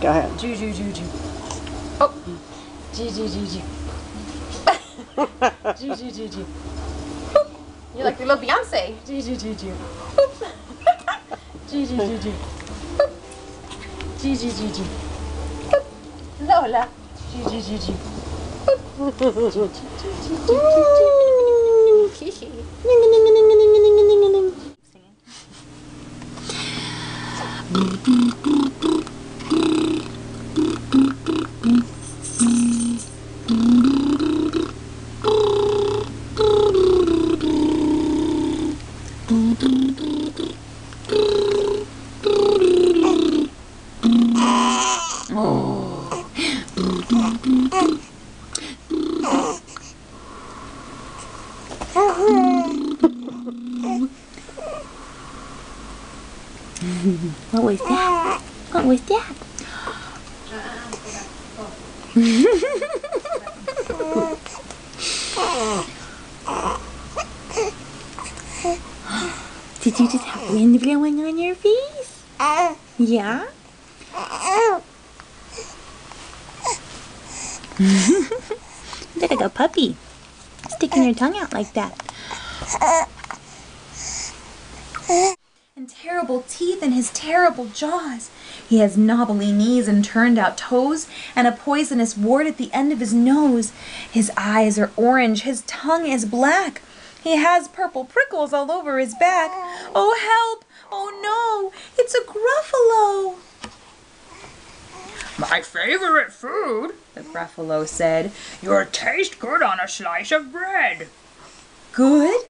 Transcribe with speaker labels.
Speaker 1: Go ahead.
Speaker 2: Ju ju ju ju. Oh. Ju ju ju ju. Ju ju ju ju. You're like the little Beyonce. Ju ju ju ju. Ju ju ju ju. Ju ju ju ju. Lola. Ju ju ju
Speaker 3: What was that? What was that? Did you just have wind blowing on your face? Yeah? Look like a puppy. Sticking your tongue out like that. And terrible teeth in his terrible jaws. He has knobbly knees and turned out toes, and a poisonous wart at the end of his nose. His eyes are orange, his tongue is black. He has purple prickles all over his back. Oh, help! Oh, no! It's a Gruffalo!
Speaker 4: My favorite food, the Gruffalo said. Your taste good on a slice of bread.
Speaker 3: Good?